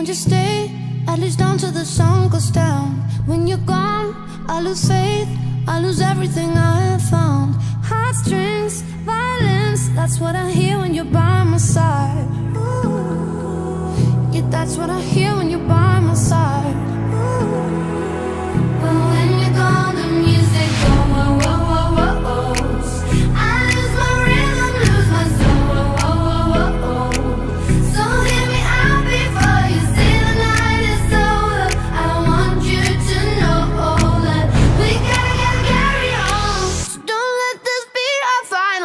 won't you stay? At least down till the sun goes down When you're gone, I lose faith I lose everything I have found Heartstrings, violence That's what I hear when you're by my side Ooh. Yeah, that's what I hear when you're by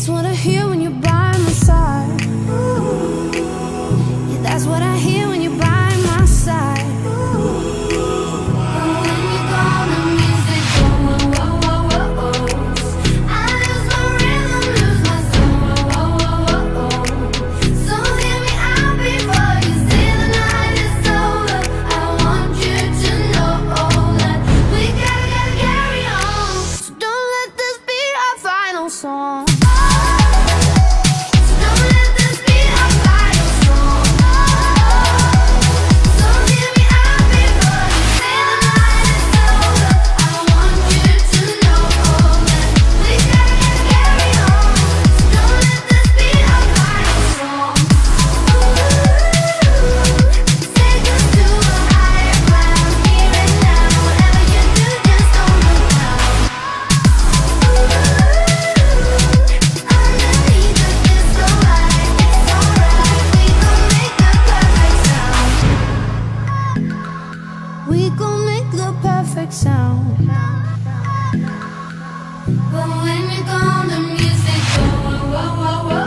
That's what I hear when you're by my side. Yeah, that's what I hear. perfect sound. But when you're gone, the music goes. Whoa, whoa, whoa.